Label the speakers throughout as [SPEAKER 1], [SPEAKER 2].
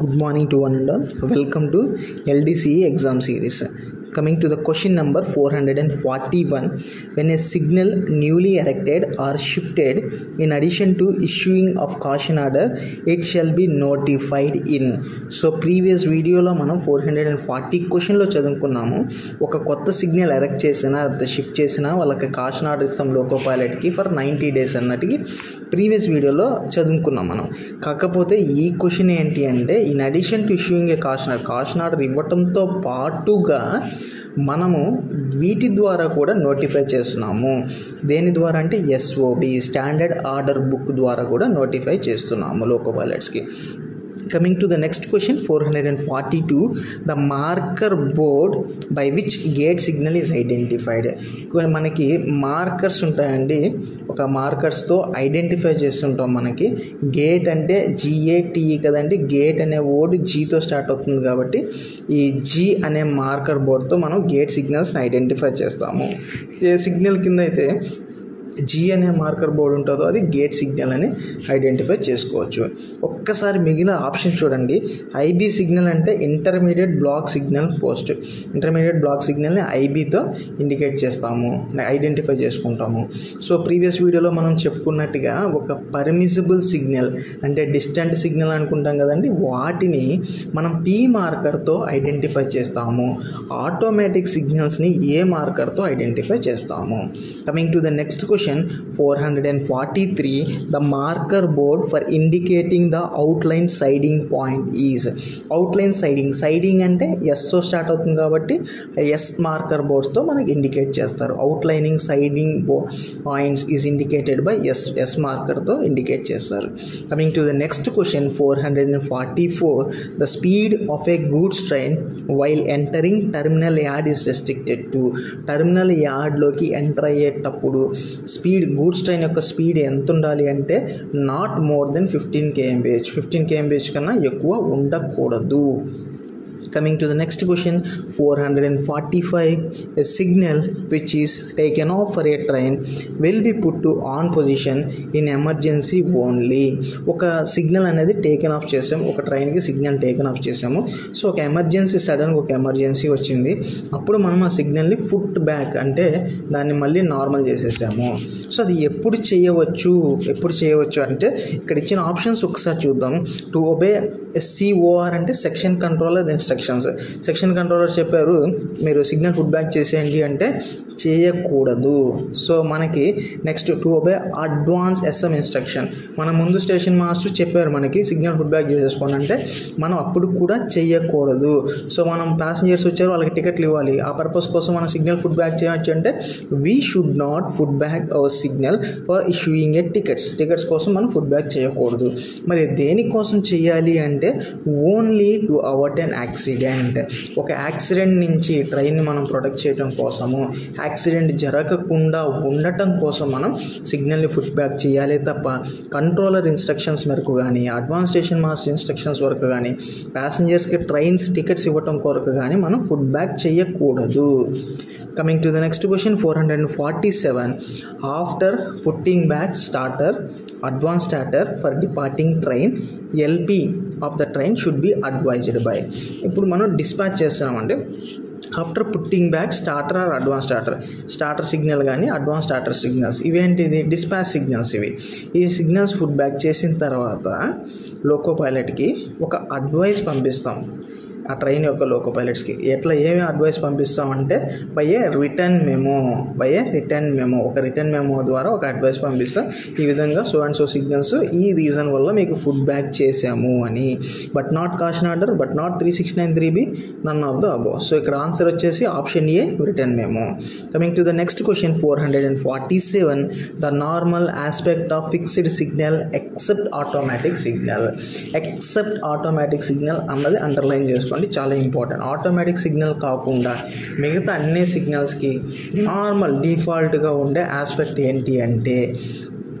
[SPEAKER 1] Good morning to one and all. Welcome to LDCE exam series. Coming to the question number 441. When a signal newly erected or shifted, in addition to issuing of caution order, it shall be notified in. So previous వీడియోలో మనం four hundred and forty క్వశ్చన్లో చదువుకున్నాము ఒక కొత్త signal erect చేసినా shift చేసినా వాళ్ళకి caution order ఇస్తాం loco పైలట్కి ఫర్ నైంటీ డేస్ అన్నట్టుకి ప్రీవియస్ వీడియోలో చదువుకున్నాం మనం కాకపోతే ఈ క్వశ్చన్ ఏంటి అంటే in addition to issuing a caution order caution order ఇవ్వటంతో పాటుగా మనము వీటి ద్వారా కూడా నోటిఫై చేస్తున్నాము. దేని ద్వారా అంటే ఎస్ఓబి స్టాండర్డ్ ఆర్డర్ బుక్ ద్వారా కూడా నోటిఫై చేస్తున్నాము loco పైలట్స్కి coming to the next question four hundred and forty two the marker board by which gate signal is identified మనకి మార్కర్స్ ఉంటాయండి. ఒక మార్కర్స్తో ఐడెంటిఫై చేస్తుంటాం మనకి. గేట్ అంటే జిఏటిఈ కదండి. గేట్ అనే వర్డ్ జీతో స్టార్ట్ అవుతుంది కాబట్టి ఈ జీ అనే మార్కర్ బోర్డ్తో మనం గేట్ సిగ్నల్స్ని ఐడెంటిఫై చేస్తాము. ఏ సిగ్నల్ కింద అయితే జీ అనే మార్కర్ బోర్డు ఉంటుందో అది గేట్ సిగ్నల్ అని ఐడెంటిఫై చేసుకోవచ్చు. ఒక్కసారి మిగిలిన ఆప్షన్ చూడండి. ఐబీ సిగ్నల్ అంటే intermediate block signal post intermediate block సిగ్నల్ని ఐబీతో ఇండికేట్ చేస్తాము ఐడెంటిఫై చేసుకుంటాము. సో ప్రీవియస్ వీడియోలో మనం చెప్పుకున్నట్టుగా ఒక పర్మిసిబుల్ సిగ్నల్ అంటే డిస్టెంట్ సిగ్నల్ అనుకుంటాం కదండి. వాటిని మనం పీ మార్కర్తో ఐడెంటిఫై చేస్తాము. ఆటోమేటిక్ సిగ్నల్స్ని ఏ మార్కర్తో ఐడెంటిఫై చేస్తాము. Coming to the next question four hundred and forty three the marker board for indicating the outline siding point is outline siding siding అంటే ఎస్తో స్టార్ట్ అవుతుంది కాబట్టి ఎస్ మార్కర్ బోర్డ్స్తో మనకి ఇండికేట్ చేస్తారు. అవుట్లైనింగ్ సైడింగ్ బో points is indicated by S S మార్కర్తో indicate చేస్తారు. Coming to the next question four hundred and forty four the speed of a goods train while entering terminal yard is restricted to terminal యార్డ్లోకి enter అయ్యేటప్పుడు speed goods train యొక్క speed ఎంత ఉండాలి అంటే not more than fifteen KMPH fifteen KMPH కన్నా ఎక్కువ ఉండకూడదు. Coming to the next question. 445 a signal which is taken off for a train will be put to on position in emergency only ఒక signal అనేది taken off చేసాం ఒక ట్రైన్కి signal taken off చేసాము. So ఒక ఎమర్జెన్సీ సడన్గా ఒక emergency వచ్చింది. అప్పుడు మనం ఆ సిగ్నల్ని ఫుట్ బ్యాక్ అంటే దాన్ని మళ్ళీ నార్మల్ చేసేసాము. సో అది ఎప్పుడు చేయవచ్చు? ఎప్పుడు చేయవచ్చు అంటే ఇక్కడ ఇచ్చిన ఆప్షన్స్ ఒకసారి చూద్దాం. టు ఒబే ఎస్సీఓఆర్ అంటే section controller sections section controller చెప్పారు మీరు సిగ్నల్ ఫుడ్ బ్యాక్ చేసేయండి అంటే చేయకూడదు. సో మనకి next to by advance SM instruction మన ముందు స్టేషన్ మాస్టర్ చెప్పారు మనకి సిగ్నల్ ఫుడ్ బ్యాక్ చేసేసుకోండి అంటే మనం అప్పుడు కూడా చేయకూడదు. సో మనం ప్యాసింజర్స్ వచ్చారు వాళ్ళకి టికెట్లు ఇవ్వాలి. ఆ పర్పస్ కోసం మనం సిగ్నల్ ఫుడ్ బ్యాక్ చేయవచ్చు అంటే we should not put back our signal for issuing a tickets tickets కోసం మనం ఫుడ్ బ్యాక్ చేయకూడదు. మరి దేనికోసం చేయాలి అంటే only to avert an accident ఒక యాక్సిడెంట్ నుంచి ట్రైన్ని మనం ప్రొటెక్ట్ చేయడం కోసము యాక్సిడెంట్ జరగకుండా ఉండటం కోసం మనం సిగ్నల్ని ఫుడ్ బ్యాక్ చేయాలి తప్ప కంట్రోలర్ ఇన్స్ట్రక్షన్స్ మేరకు కానీ అడ్వాన్స్ స్టేషన్ మాస్టర్ ఇన్స్ట్రక్షన్స్ వరకు కానీ ప్యాసింజర్స్కి ట్రైన్స్ టికెట్స్ ఇవ్వటం కొరకు కానీ మనం ఫుడ్ బ్యాక్ చేయకూడదు. Coming to the next question four hundred and forty seven after putting back starter advance starter for departing train LP of the train should be advised by ఇప్పుడు మనం dispatch చేస్తున్నామంటే after putting back starter or advance starter starter signal కానీ advance starter signals ఇవేంటిది? Dispatch signals ఇవి. ఈ signals food back చేసిన తర్వాత loco పైలట్కి ఒక అడ్వైస్ పంపిస్తాం. ఆ ట్రైన్ యొక్క లోకో పైలట్స్కి ఎట్లా ఏమి advice పంపిస్తామంటే by a return memo by a return memo ఒక రిటర్న్ మెమో ద్వారా ఒక అడ్వైస్ పంపిస్తాం. ఈ విధంగా సో అండ్ సో సిగ్నల్స్ ఈ రీజన్ వల్ల మీకు ఫుడ్ బ్యాక్ చేసాము అని. But not caution order but not three six nine three B none of the above so ఇక్కడ ఆన్సర్ వచ్చేసి option A return memo coming to the next question four hundred and forty seven the normal aspect of fixed signal except automatic signal except automatic signal అన్నది underline చేసుకోండి చాలా important automatic signal కాకుండా మిగతా అన్ని సిగ్నల్స్కి normal డిఫాల్ట్గా ఉండే aspect ఏంటి అంటే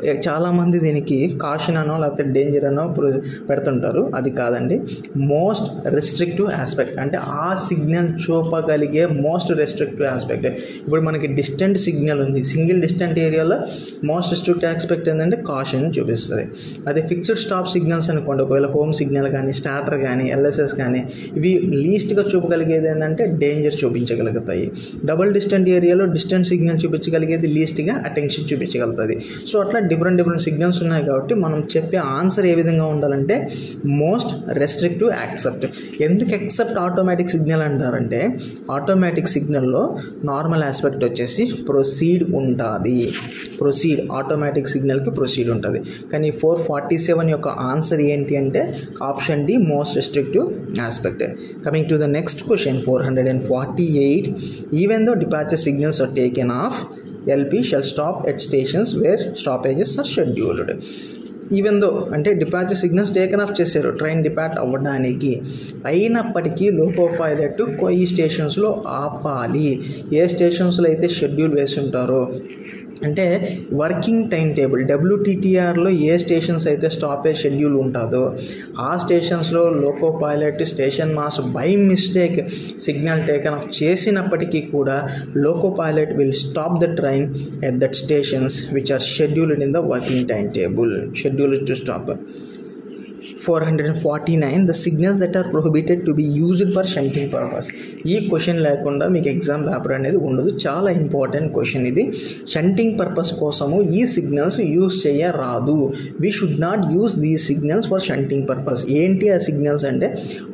[SPEAKER 1] చాలామంది దీనికి కాషన్ అనో లేకపోతే డేంజర్ అనో ప్ర- పెడుతుంటారు. అది కాదండి. మోస్ట్ రెస్ట్రిక్టివ్ ఆస్పెక్ట్ అంటే ఆ సిగ్నల్ చూపగలిగే మోస్ట్ రెస్ట్రిక్టివ్ ఆస్పెక్ట్ ఇప్పుడు మనకి డిస్టెంట్ సిగ్నల్ ఉంది. సింగిల్ డిస్టెంట్ ఏరియాలో మోస్ట్ రెస్ట్రిక్టివ్ ఆస్పెక్ట్ ఏంటంటే కాషన్ చూపిస్తుంది. అదే ఫిక్స్డ్ స్టాప్ సిగ్నల్స్ అనుకోండి. ఒకవేళ హోమ్ సిగ్నల్ కానీ స్టార్టర్ కానీ ఎల్ఎస్ఎస్ కానీ ఇవి లీస్ట్గా చూపగలిగేది ఏంటంటే డేంజర్ చూపించగలుగుతాయి. డబుల్ డిస్టెంట్ ఏరియాలో డిస్టెంట్ సిగ్నల్ చూపించగలిగేది లీస్ట్గా అటెన్షన్ చూపించగలుగుతుంది. సో అట్లా డిఫరెంట్ డిఫరెంట్ సిగ్నల్స్ ఉన్నాయి కాబట్టి మనం చెప్పే ఆన్సర్ ఏ విధంగా ఉండాలంటే మోస్ట్ రెస్ట్రిక్టివ్ యాక్సెప్ట్ ఎందుకు ఎక్సెప్ట్ ఆటోమేటిక్ సిగ్నల్ అంటారంటే ఆటోమేటిక్ సిగ్నల్లో నార్మల్ ఆస్పెక్ట్ వచ్చేసి ప్రొసీడ్ ఉంటుంది. ప్రొసీడ్ ఆటోమేటిక్ సిగ్నల్కి ప్రొసీడ్ ఉంటుంది. కానీ ఫోర్ ఫార్టీ సెవెన్ యొక్క ఆన్సర్ ఏంటి అంటే option D most restrictive aspect coming to the next question four hundred and forty eight even though departure signals are taken off LP shall stop at stations where stoppages are scheduled. Even though అంటే departure signals taken off చేశారు train depart అవ్వడానికి. అయినప్పటికీ loco pilot ఈ స్టేషన్స్లో ఆపాలి. ఏ స్టేషన్స్లో అయితే schedule వేసి ఉంటారో అంటే వర్కింగ్ టైం టేబుల్ డబ్ల్యూటీటీఆర్లో ఏ స్టేషన్స్ అయితే స్టాపేజ్ షెడ్యూల్ ఉంటుందో ఆ స్టేషన్స్లో loco pilot station master by mistake signal taken off చేసినప్పటికీ కూడా loco pilot will stop the train at that stations which are scheduled in the working time table schedule dual stopper. Four hundred 449 the signals that are prohibited to be used for shunting purpose ఈ question లేకుండా మీకు exam paper అనేది ఉండదు. చాలా important question ఇది. Shunting purpose కోసము ఈ signals use చేయరాదు. We should not use the signals for shunting purpose ఏంటి ఆ సిగ్నల్స్ అంటే?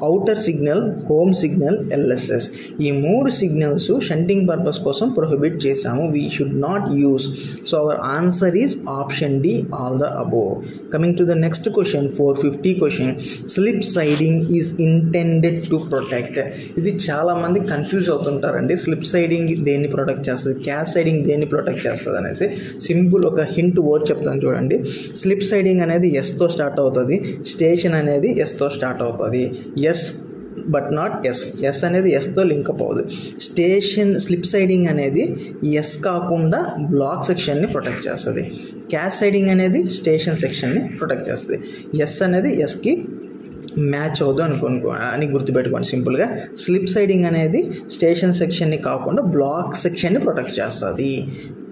[SPEAKER 1] Outer signal home signal LSS ఈ మూడు సిగ్నల్స్ షంటింగ్ పర్పస్ కోసం ప్రొహిబిట్ చేశాము. We should not use so our answer is option D all the above coming to the next question four fifty fifty question slip siding is intended to protect ఇది చాలామంది confuse అవుతుంటారండి. Slip siding దేన్ని protect చేస్తుంది? Catch siding దేన్ని protect చేస్తుంది అనేసి simple ఒక hint word చెప్తాను చూడండి. స్లిప్ సైడింగ్ అనేది ఎస్తో స్టార్ట్ అవుతుంది. స్టేషన్ అనేది ఎస్తో స్టార్ట్ అవుతుంది. S but not S S అనేది ఎస్తో లింక్ అప్ అవ్వదు. స్టేషన్ స్లిప్ సైడింగ్ అనేది ఎస్ కాకుండా బ్లాక్ సెక్షన్ని ప్రొటెక్ట్ చేస్తుంది. క్యాష్ సైడింగ్ అనేది స్టేషన్ సెక్షన్ని ప్రొటెక్ట్ చేస్తుంది. ఎస్ అనేది ఎస్కి మ్యాచ్ అవుదు అనుకో అని గుర్తుపెట్టుకోండి సింపుల్గా స్లిప్ సైడింగ్ అనేది స్టేషన్ సెక్షన్ని కాకుండా బ్లాక్ సెక్షన్ని ప్రొటెక్ట్ చేస్తుంది.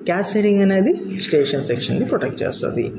[SPEAKER 1] క్యాష్ సైడింగ్ అనేది స్టేషన్ సెక్షన్ని ప్రొటెక్ట్ చేస్తుంది.